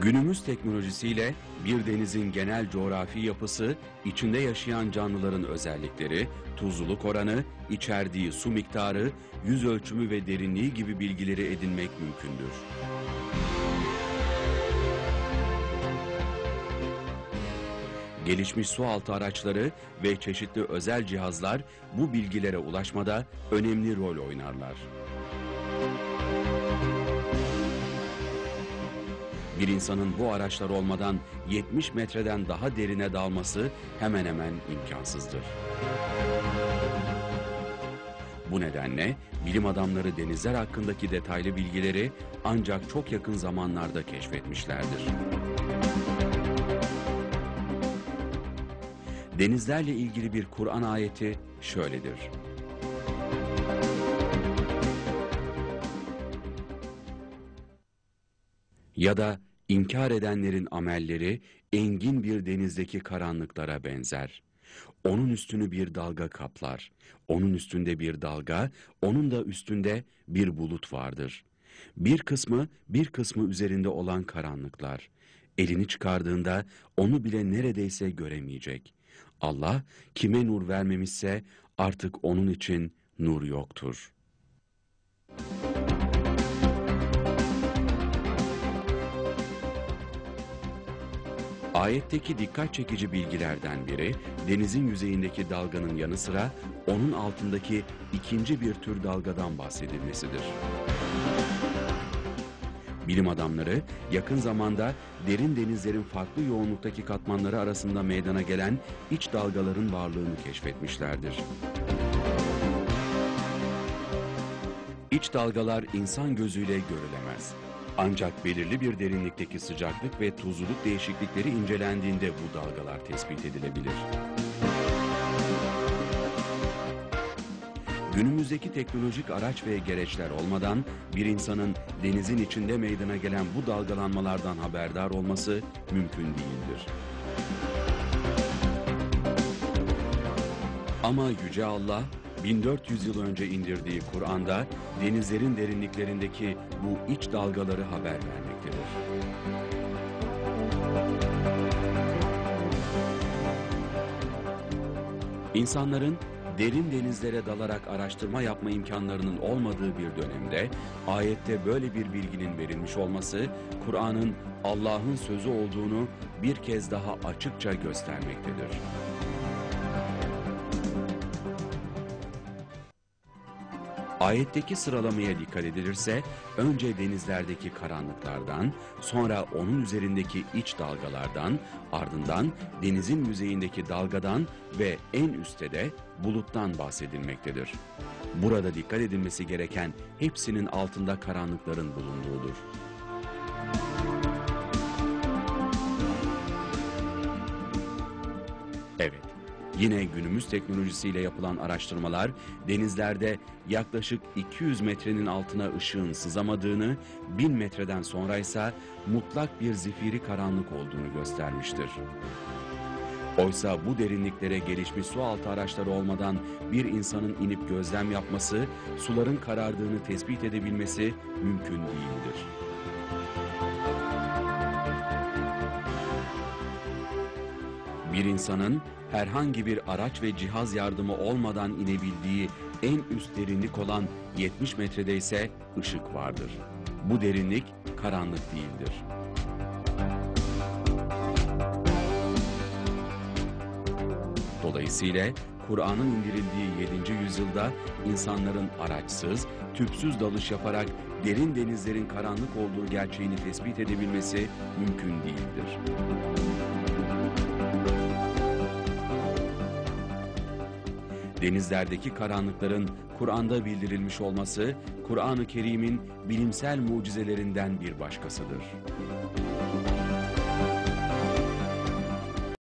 Günümüz teknolojisiyle bir denizin genel coğrafi yapısı, içinde yaşayan canlıların özellikleri, tuzluluk oranı, içerdiği su miktarı, yüz ölçümü ve derinliği gibi bilgileri edinmek mümkündür. Gelişmiş sualtı araçları ve çeşitli özel cihazlar bu bilgilere ulaşmada önemli rol oynarlar. Bir insanın bu araçlar olmadan 70 metreden daha derine dalması hemen hemen imkansızdır. Bu nedenle bilim adamları denizler hakkındaki detaylı bilgileri ancak çok yakın zamanlarda keşfetmişlerdir. Denizlerle ilgili bir Kur'an ayeti şöyledir. Ya da inkar edenlerin amelleri engin bir denizdeki karanlıklara benzer. Onun üstünü bir dalga kaplar. Onun üstünde bir dalga, onun da üstünde bir bulut vardır. Bir kısmı, bir kısmı üzerinde olan karanlıklar. Elini çıkardığında onu bile neredeyse göremeyecek. Allah kime nur vermemişse artık onun için nur yoktur. Ayetteki dikkat çekici bilgilerden biri, denizin yüzeyindeki dalganın yanı sıra onun altındaki ikinci bir tür dalgadan bahsedilmesidir. Bilim adamları yakın zamanda derin denizlerin farklı yoğunluktaki katmanları arasında meydana gelen iç dalgaların varlığını keşfetmişlerdir. İç dalgalar insan gözüyle görülemez. Ancak belirli bir derinlikteki sıcaklık ve tuzluluk değişiklikleri incelendiğinde bu dalgalar tespit edilebilir. Günümüzdeki teknolojik araç ve gereçler olmadan bir insanın denizin içinde meydana gelen bu dalgalanmalardan haberdar olması mümkün değildir. Ama Yüce Allah 1400 yıl önce indirdiği Kur'an'da denizlerin derinliklerindeki bu iç dalgaları haber vermektedir. İnsanların derin denizlere dalarak araştırma yapma imkanlarının olmadığı bir dönemde ayette böyle bir bilginin verilmiş olması Kur'an'ın Allah'ın sözü olduğunu bir kez daha açıkça göstermektedir. Ayetteki sıralamaya dikkat edilirse önce denizlerdeki karanlıklardan, sonra onun üzerindeki iç dalgalardan, ardından denizin yüzeyindeki dalgadan ve en üstte de buluttan bahsedilmektedir. Burada dikkat edilmesi gereken hepsinin altında karanlıkların bulunduğudur. Evet, Yine günümüz teknolojisiyle yapılan araştırmalar denizlerde yaklaşık 200 metrenin altına ışığın sızamadığını, 1000 metreden sonra ise mutlak bir zifiri karanlık olduğunu göstermiştir. Oysa bu derinliklere gelişmiş su altı araçları olmadan bir insanın inip gözlem yapması, suların karardığını tespit edebilmesi mümkün değildir. Bir insanın herhangi bir araç ve cihaz yardımı olmadan inebildiği en üst derinlik olan 70 metrede ise ışık vardır. Bu derinlik karanlık değildir. Dolayısıyla Kur'an'ın indirildiği 7. yüzyılda insanların araçsız, tüpsüz dalış yaparak derin denizlerin karanlık olduğu gerçeğini tespit edebilmesi mümkün değildir. Denizlerdeki karanlıkların Kur'an'da bildirilmiş olması, Kur'an-ı Kerim'in bilimsel mucizelerinden bir başkasıdır.